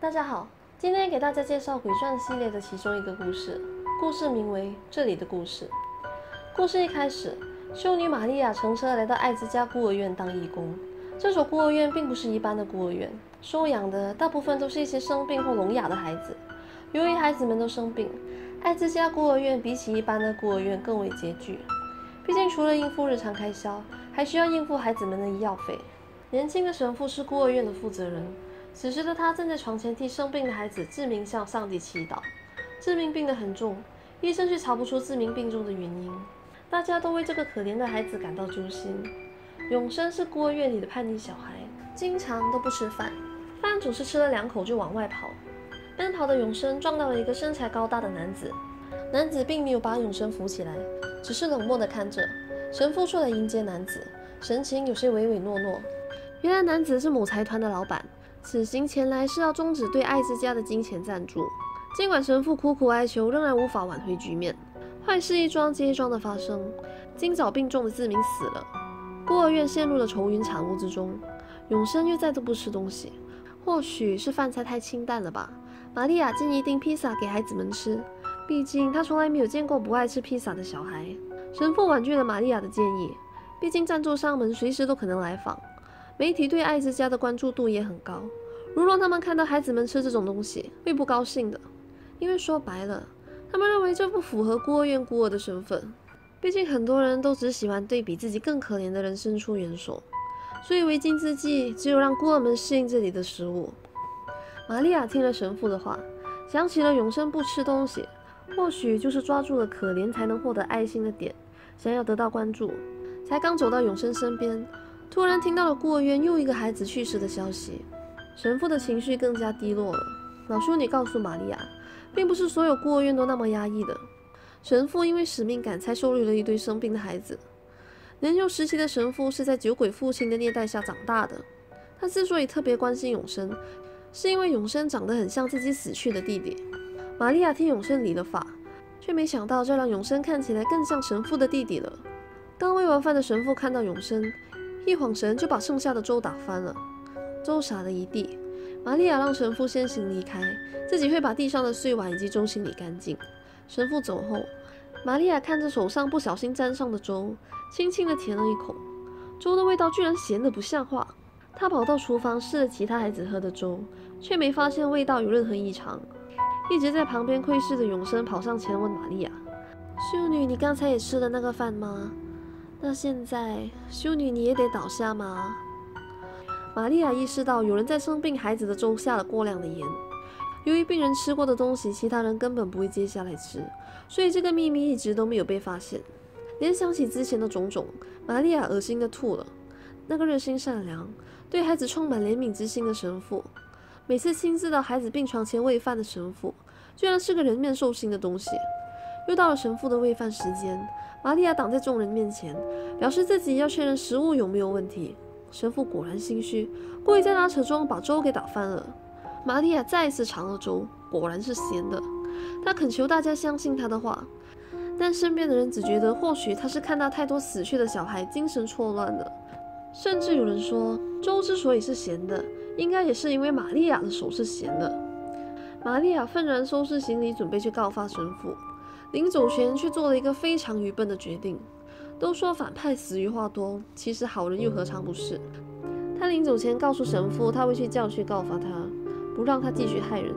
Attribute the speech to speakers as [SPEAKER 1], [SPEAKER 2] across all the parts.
[SPEAKER 1] 大家好，今天给大家介绍《鬼传》系列的其中一个故事，故事名为《这里的故事》。故事一开始，修女玛利亚乘车来到艾滋家孤儿院当义工。这所孤儿院并不是一般的孤儿院，收养的大部分都是一些生病或聋哑的孩子。由于孩子们都生病，艾滋家孤儿院比起一般的孤儿院更为拮据。毕竟除了应付日常开销，还需要应付孩子们的医药费。年轻的神父是孤儿院的负责人。此时的他正在床前替生病的孩子致命向上帝祈祷。致命病得很重，医生却查不出致命病重的原因。大家都为这个可怜的孩子感到揪心。永生是孤儿院里的叛逆小孩，经常都不吃饭，饭总是吃了两口就往外跑。奔跑的永生撞到了一个身材高大的男子，男子并没有把永生扶起来，只是冷漠地看着。神父出来迎接男子，神情有些唯唯诺诺。原来男子是某财团的老板。此行前来是要终止对艾滋家的金钱赞助。尽管神父苦苦哀求，仍然无法挽回局面。坏事一桩接一桩的发生。今早病重的志明死了，孤儿院陷入了愁云惨雾之中。永生又再度不吃东西，或许是饭菜太清淡了吧。玛利亚建议订披萨给孩子们吃，毕竟她从来没有见过不爱吃披萨的小孩。神父婉拒了玛利亚的建议，毕竟赞助商们随时都可能来访。媒体对艾滋家的关注度也很高，如若他们看到孩子们吃这种东西，会不高兴的。因为说白了，他们认为这不符合孤儿院孤儿的身份。毕竟很多人都只喜欢对比自己更可怜的人伸出援手，所以为今之计，只有让孤儿们适应这里的食物。玛利亚听了神父的话，想起了永生不吃东西，或许就是抓住了可怜才能获得爱心的点，想要得到关注。才刚走到永生身边。突然听到了孤儿院又一个孩子去世的消息，神父的情绪更加低落了。老修女告诉玛利亚，并不是所有孤儿院都那么压抑的。神父因为使命感才收留了一堆生病的孩子。年幼时期的神父是在酒鬼父亲的虐待下长大的。他之所以特别关心永生，是因为永生长得很像自己死去的弟弟。玛利亚替永生理了发，却没想到这让永生看起来更像神父的弟弟了。刚喂完饭的神父看到永生。一晃神就把剩下的粥打翻了，粥洒了一地。玛利亚让神父先行离开，自己会把地上的碎碗以及粥清理干净。神父走后，玛利亚看着手上不小心沾上的粥，轻轻地舔了一口，粥的味道居然咸得不像话。她跑到厨房试了其他孩子喝的粥，却没发现味道有任何异常。一直在旁边窥视的永生跑上前问玛利亚：“秀女，你刚才也吃了那个饭吗？”那现在，修女你也得倒下吗？玛利亚意识到有人在生病孩子的粥下了过量的盐。由于病人吃过的东西，其他人根本不会接下来吃，所以这个秘密一直都没有被发现。联想起之前的种种，玛利亚恶心的吐了。那个热心善良、对孩子充满怜悯之心的神父，每次亲自到孩子病床前喂饭的神父，居然是个人面兽心的东西。又到了神父的喂饭时间。玛利亚挡在众人面前，表示自己要确认食物有没有问题。神父果然心虚，故意在拉扯中把粥给打翻了。玛利亚再一次尝了粥，果然是咸的。他恳求大家相信他的话，但身边的人只觉得或许他是看到太多死去的小孩，精神错乱了。甚至有人说，粥之所以是咸的，应该也是因为玛利亚的手是咸的。玛利亚愤然收拾行李，准备去告发神父。临走前却做了一个非常愚笨的决定。都说反派死于话多，其实好人又何尝不是？他临走前告诉神父，他会去教区告发他，不让他继续害人。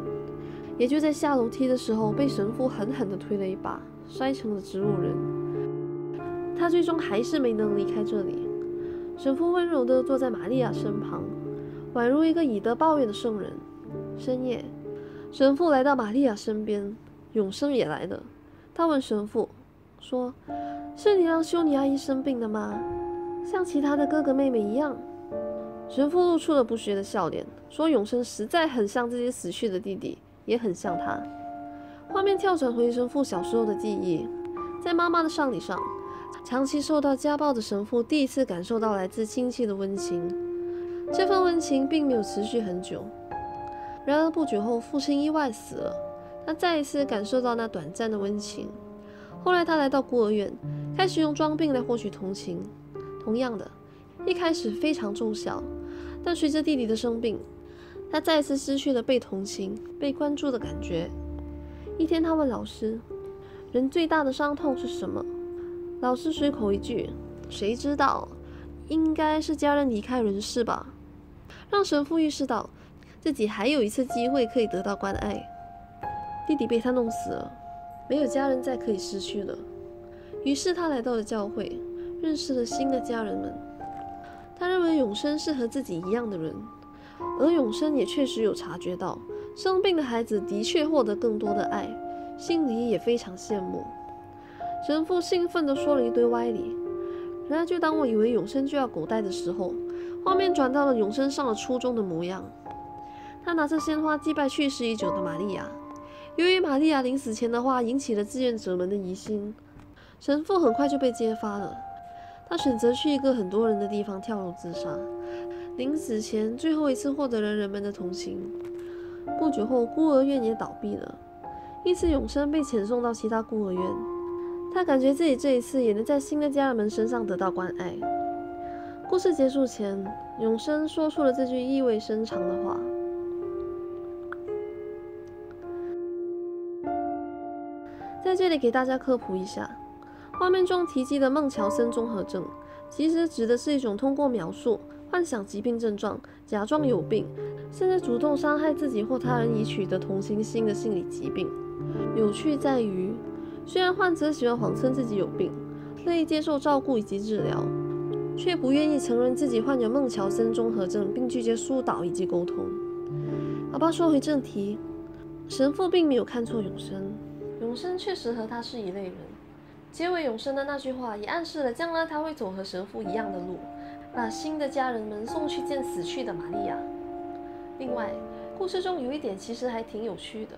[SPEAKER 1] 也就在下楼梯的时候，被神父狠狠地推了一把，摔成了植物人。他最终还是没能离开这里。神父温柔地坐在玛利亚身旁，宛如一个以德报怨的圣人。深夜，神父来到玛利亚身边，永生也来了。他问神父：“说是你让修女阿姨生病的吗？像其他的哥哥妹妹一样？”神父露出了不屑的笑脸，说：“永生实在很像自己死去的弟弟，也很像他。”画面跳转回神父小时候的记忆，在妈妈的丧礼上，长期受到家暴的神父第一次感受到来自亲戚的温情。这份温情并没有持续很久，然而不久后，父亲意外死了。他再一次感受到那短暂的温情。后来，他来到孤儿院，开始用装病来获取同情。同样的，一开始非常重小，但随着弟弟的生病，他再次失去了被同情、被关注的感觉。一天，他问老师：“人最大的伤痛是什么？”老师随口一句：“谁知道？应该是家人离开人世吧。”让神父意识到自己还有一次机会可以得到关爱。弟弟被他弄死了，没有家人再可以失去了。于是他来到了教会，认识了新的家人们。他认为永生是和自己一样的人。而永生也确实有察觉到，生病的孩子的确获得更多的爱，心里也非常羡慕。神父兴奋地说了一堆歪理。然而，就当我以为永生就要狗带的时候，画面转到了永生上了初中的模样。他拿着鲜花祭拜去世已久的玛利亚。由于玛利亚临死前的话引起了志愿者们的疑心，神父很快就被揭发了。他选择去一个很多人的地方跳楼自杀。临死前最后一次获得了人们的同情。不久后，孤儿院也倒闭了，因此永生被遣送到其他孤儿院。他感觉自己这一次也能在新的家人们身上得到关爱。故事结束前，永生说出了这句意味深长的话。在这里给大家科普一下，画面中提及的孟乔森综合症，其实指的是一种通过描述。幻想疾病症状，假装有病，甚至主动伤害自己或他人以取得同情心的心理疾病。有趣在于，虽然患者喜欢谎称自己有病，乐意接受照顾以及治疗，却不愿意承认自己患有孟乔森综合症，并拒绝疏导以及沟通。好吧，说回正题，神父并没有看错永生，永生确实和他是一类人。结尾永生的那句话也暗示了将来他会走和神父一样的路。把新的家人们送去见死去的玛利亚。另外，故事中有一点其实还挺有趣的：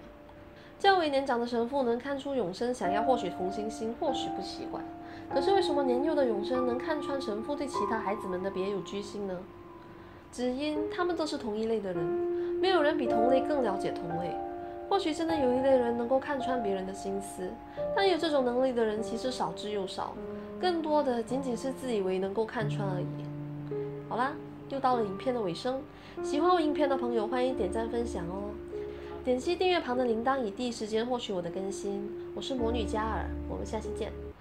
[SPEAKER 1] 较为年长的神父能看出永生想要获取同情心，或许不奇怪。可是为什么年幼的永生能看穿神父对其他孩子们的别有居心呢？只因他们都是同一类的人，没有人比同类更了解同类。或许真的有一类人能够看穿别人的心思，但有这种能力的人其实少之又少，更多的仅仅是自以为能够看穿而已。好啦，又到了影片的尾声。喜欢我影片的朋友，欢迎点赞分享哦。点击订阅旁的铃铛，以第一时间获取我的更新。我是魔女嘉尔，我们下期见。